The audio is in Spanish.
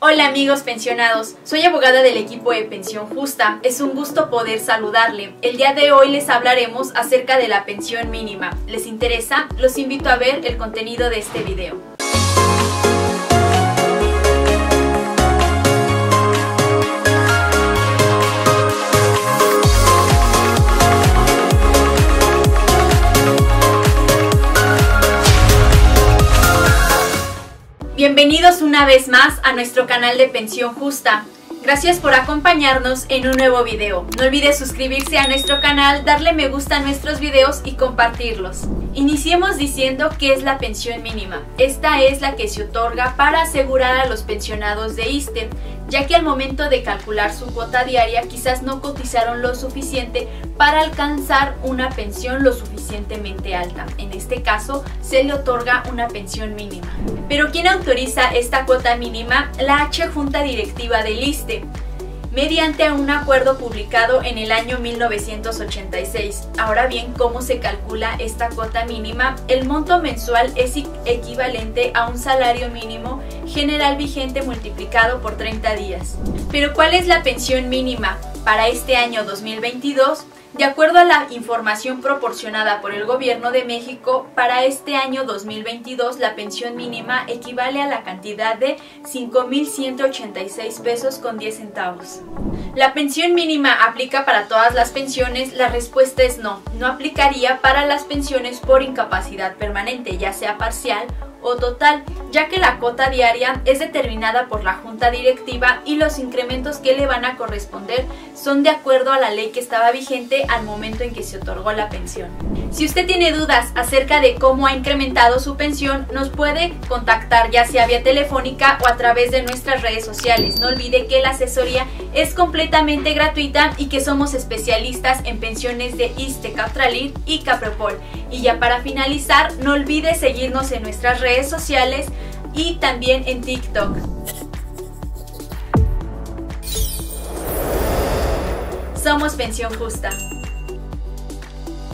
Hola amigos pensionados, soy abogada del equipo de Pensión Justa. Es un gusto poder saludarle. El día de hoy les hablaremos acerca de la pensión mínima. ¿Les interesa? Los invito a ver el contenido de este video. Bienvenidos una vez más a nuestro canal de Pensión Justa. Gracias por acompañarnos en un nuevo video. No olvides suscribirse a nuestro canal, darle me gusta a nuestros videos y compartirlos. Iniciemos diciendo qué es la pensión mínima. Esta es la que se otorga para asegurar a los pensionados de ISTE, ya que al momento de calcular su cuota diaria quizás no cotizaron lo suficiente para alcanzar una pensión lo suficientemente alta. En este caso, se le otorga una pensión mínima. Pero ¿quién autoriza esta cuota mínima? La H Junta Directiva del ISTE mediante un acuerdo publicado en el año 1986. Ahora bien, ¿cómo se calcula esta cuota mínima? El monto mensual es equivalente a un salario mínimo general vigente multiplicado por 30 días. Pero ¿cuál es la pensión mínima para este año 2022? De acuerdo a la información proporcionada por el Gobierno de México, para este año 2022 la pensión mínima equivale a la cantidad de 5.186 pesos con 10 centavos. ¿La pensión mínima aplica para todas las pensiones? La respuesta es no. No aplicaría para las pensiones por incapacidad permanente, ya sea parcial o total, ya que la cuota diaria es determinada por la junta directiva y los incrementos que le van a corresponder son de acuerdo a la ley que estaba vigente al momento en que se otorgó la pensión. Si usted tiene dudas acerca de cómo ha incrementado su pensión, nos puede contactar ya sea vía telefónica o a través de nuestras redes sociales. No olvide que la asesoría es completamente gratuita y que somos especialistas en pensiones de ISTE, Captralit y Capropol. Y ya para finalizar, no olvide seguirnos en nuestras redes sociales y también en TikTok. Somos Pensión Justa.